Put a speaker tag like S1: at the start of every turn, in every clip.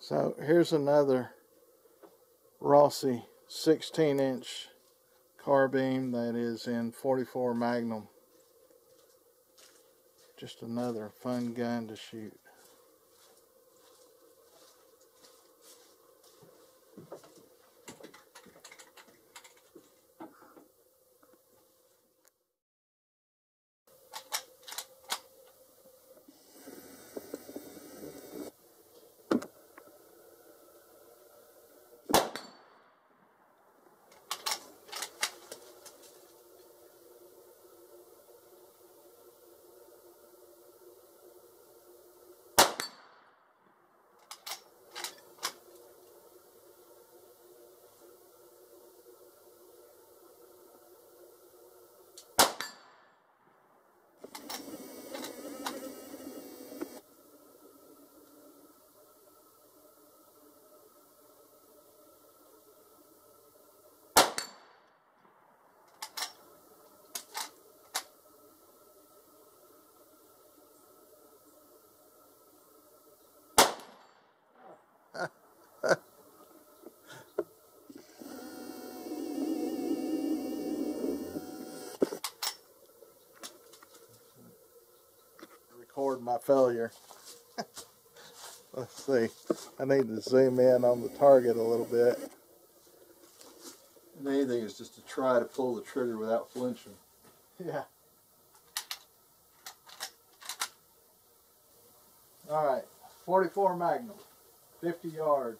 S1: So here's another Rossi 16 inch carbine that is in 44 Magnum. Just another fun gun to shoot. Record my failure. Let's see. I need to zoom in on the target a little bit.
S2: And anything is just to try to pull the trigger without flinching.
S1: Yeah. Alright, 44 Magnum, 50 yards.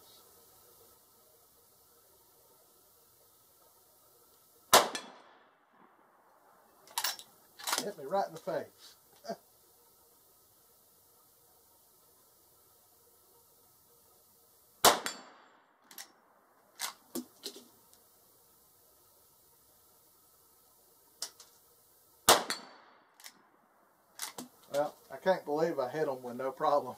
S1: Hit me right in the face. Well, I can't believe I hit them with no problem.